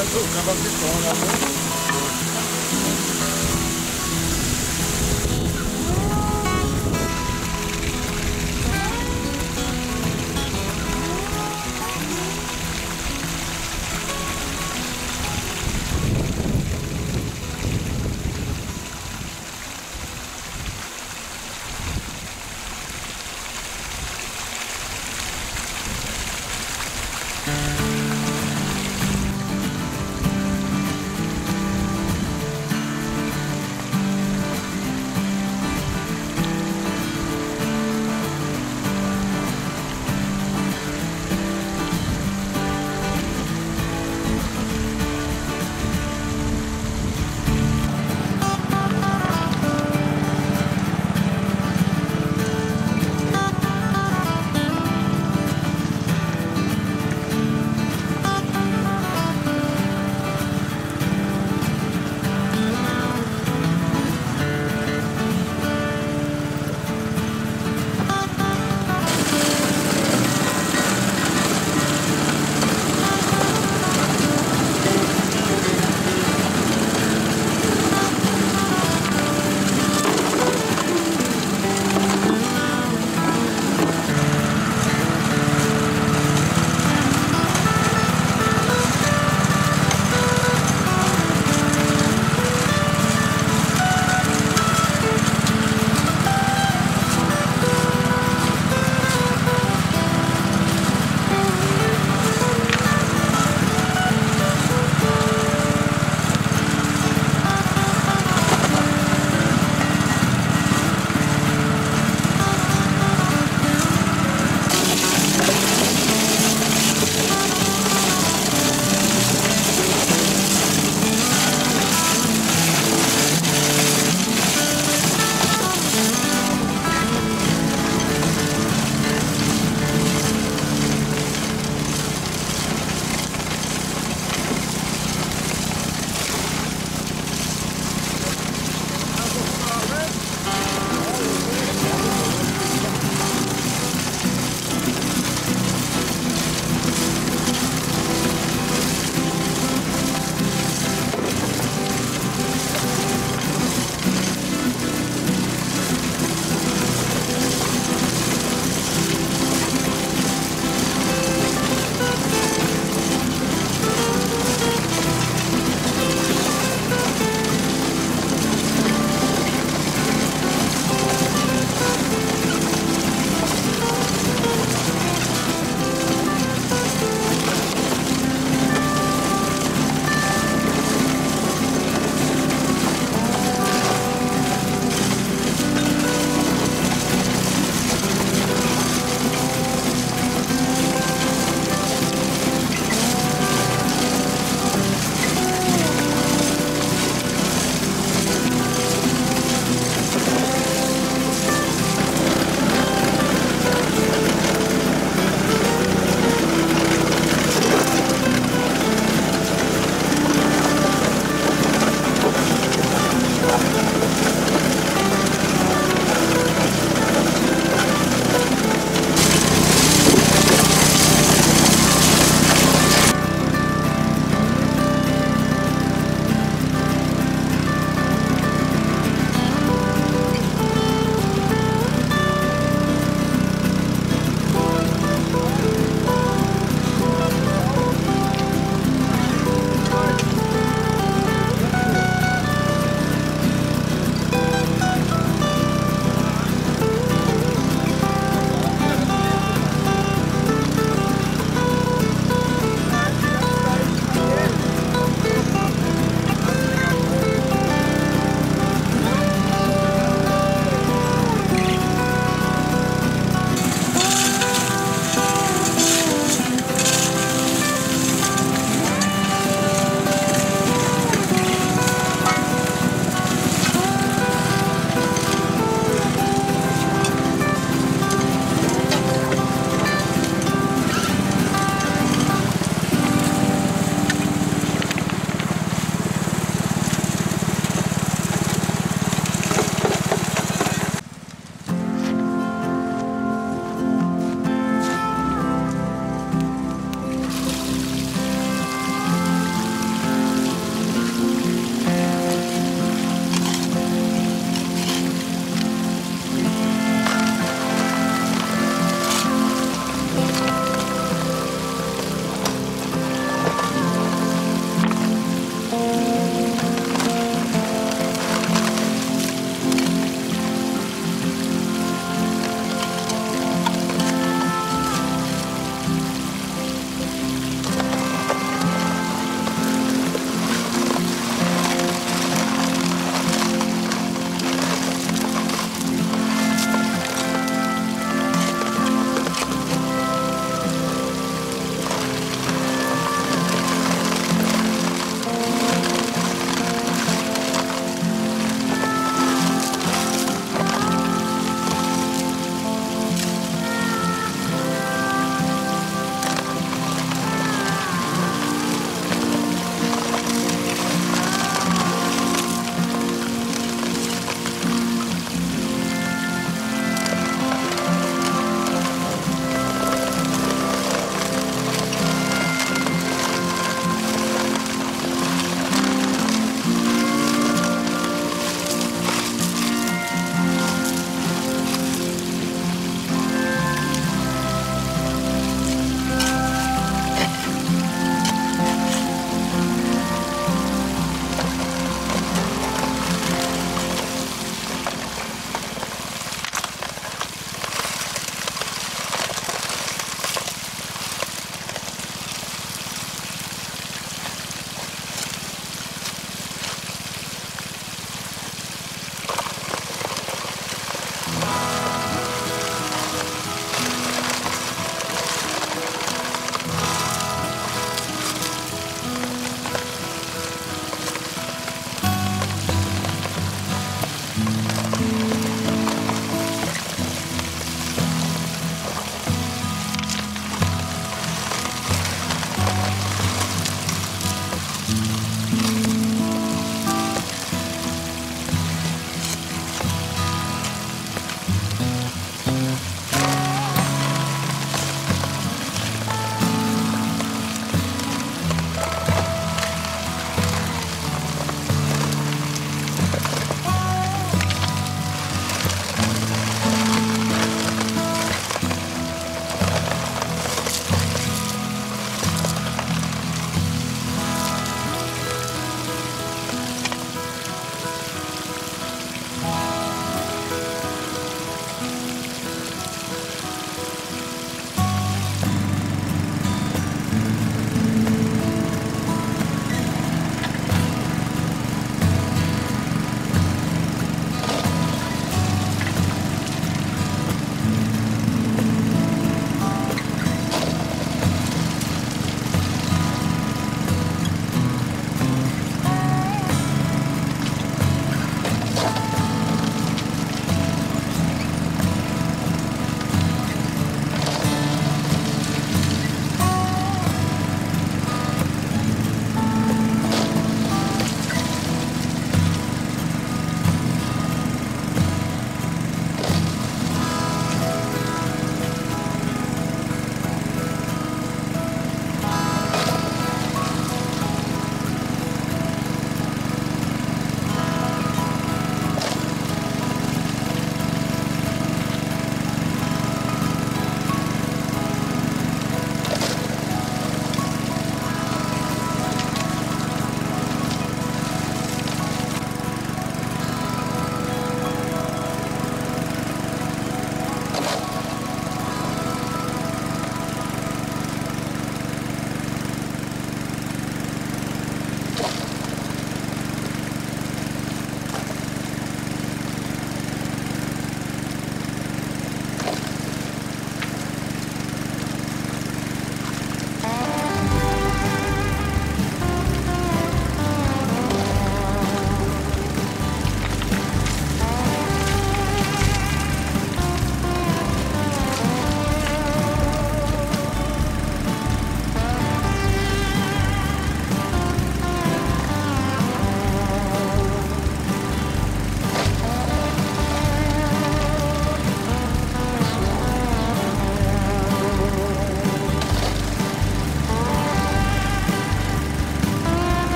o cabo pistola, né?